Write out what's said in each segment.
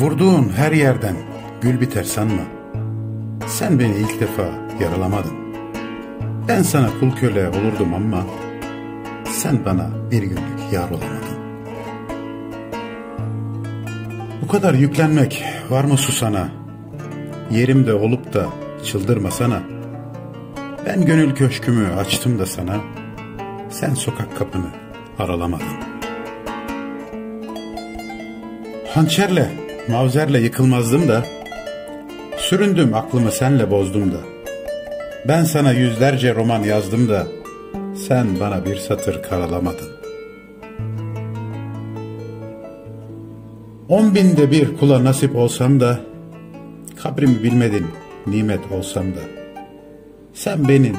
Vurduğun her yerden gül biter sanma. Sen beni ilk defa yaralamadın. Ben sana kul köle olurdum ama sen bana bir günlük yar olamadın. Bu kadar yüklenmek var mı susana? Yerimde olup da çıldırmasana. Ben gönül köşkümü açtım da sana. Sen sokak kapını aralamadın. Hançerle, mavzerle yıkılmazdım da, süründüm aklımı senle bozdum da. Ben sana yüzlerce roman yazdım da, sen bana bir satır karalamadın. On binde bir kula nasip olsam da, kabrimi bilmedin nimet olsam da, sen benim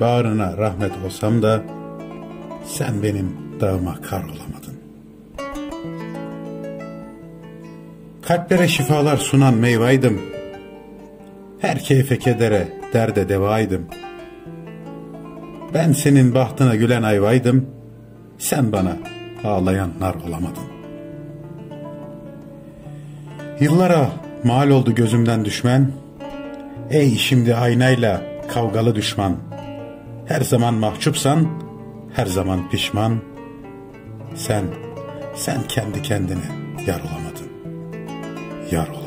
bağrına rahmet olsam da, sen benim dağıma kar olamadın. Kalplere şifalar sunan meyvaydım. Her keyfe kedere, derde devaydım. Ben senin bahtına gülen ayvaydım. Sen bana ağlayan nar olamadın. Yıllara mal oldu gözümden düşmen. Ey şimdi aynayla kavgalı düşman. Her zaman mahcupsan, her zaman pişman. Sen, sen kendi kendine yar olamadın. Yar olamadın.